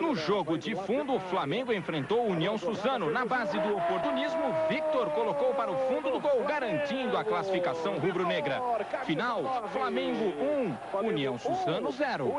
No jogo de fundo, o Flamengo enfrentou o União Suzano. Na base do oportunismo, Victor colocou para o fundo do gol, garantindo a classificação rubro-negra. Final, Flamengo 1, União Suzano 0.